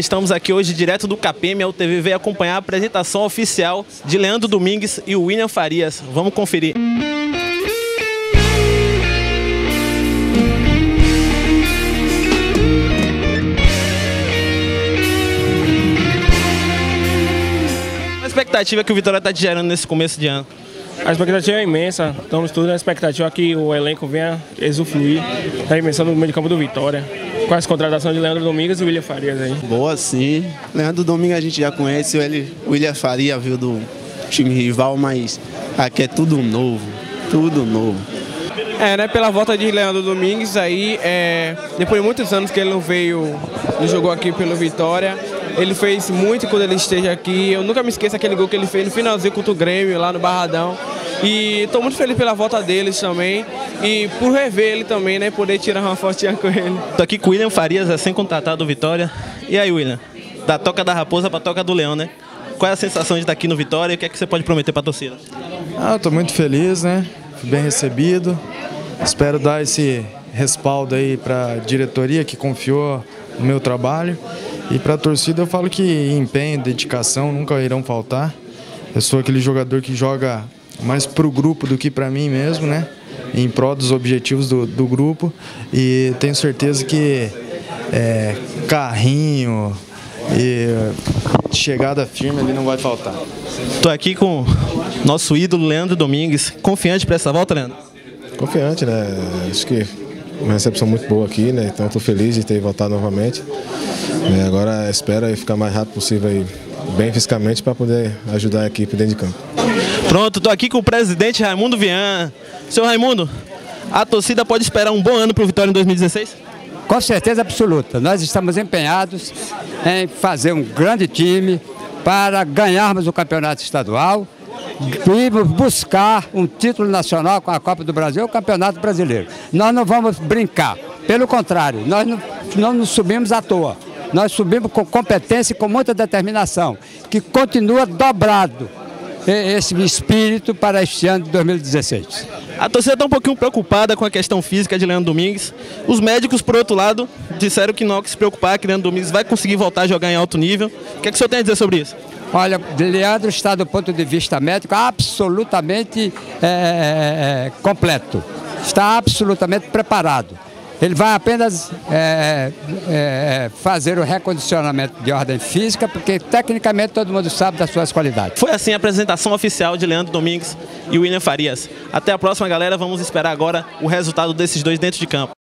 Estamos aqui hoje direto do KPM, a UTV veio acompanhar a apresentação oficial de Leandro Domingues e William Farias. Vamos conferir. A expectativa que o Vitória está gerando nesse começo de ano? A expectativa é imensa, estamos todos na expectativa que o elenco venha usufruir da dimensão do meio de campo do Vitória. Com as contratações de Leandro Domingues e William Farias aí. Boa sim. Leandro Domingues a gente já conhece, ele, o William Faria viu do time rival, mas aqui é tudo novo, tudo novo. É, né, pela volta de Leandro Domingues aí, é, depois de muitos anos que ele não veio, não jogou aqui pelo Vitória, ele fez muito quando ele esteja aqui. Eu nunca me esqueço aquele gol que ele fez no finalzinho contra o Grêmio, lá no Barradão. E estou muito feliz pela volta deles também. E por rever ele também, né? Poder tirar uma fotinha com ele. Tô aqui com o William Farias, recém-contratado do Vitória. E aí, William? Da toca da raposa pra toca do leão, né? Qual é a sensação de estar aqui no Vitória e o que é que você pode prometer pra torcida? Ah, tô muito feliz, né? Fui bem recebido. Espero dar esse respaldo aí para a diretoria que confiou no meu trabalho. E para a torcida eu falo que empenho, dedicação nunca irão faltar. Eu sou aquele jogador que joga mais para o grupo do que para mim mesmo, né? Em prol dos objetivos do, do grupo. E tenho certeza que é, carrinho e chegada firme ali não vai faltar. Tô aqui com nosso ídolo Leandro Domingues. Confiante para essa volta, Leandro? Confiante, né? Acho que uma recepção muito boa aqui, né? Então estou feliz de ter voltado novamente. É, agora espero ficar mais rápido possível aí, bem fisicamente, para poder ajudar a equipe dentro de campo. Pronto, estou aqui com o presidente Raimundo Vian. Seu Raimundo, a torcida pode esperar um bom ano para o Vitória em 2016? Com certeza absoluta. Nós estamos empenhados em fazer um grande time para ganharmos o campeonato estadual e buscar um título nacional com a Copa do Brasil o Campeonato Brasileiro. Nós não vamos brincar, pelo contrário, nós não, não nos subimos à toa. Nós subimos com competência e com muita determinação, que continua dobrado esse espírito para este ano de 2016. A torcida está um pouquinho preocupada com a questão física de Leandro Domingues. Os médicos, por outro lado, disseram que não há que se preocupar, que Leandro Domingues vai conseguir voltar a jogar em alto nível. O que, é que o senhor tem a dizer sobre isso? Olha, Leandro está do ponto de vista médico absolutamente é, completo. Está absolutamente preparado. Ele vai apenas é, é, fazer o recondicionamento de ordem física, porque tecnicamente todo mundo sabe das suas qualidades. Foi assim a apresentação oficial de Leandro Domingues e William Farias. Até a próxima, galera. Vamos esperar agora o resultado desses dois dentro de campo.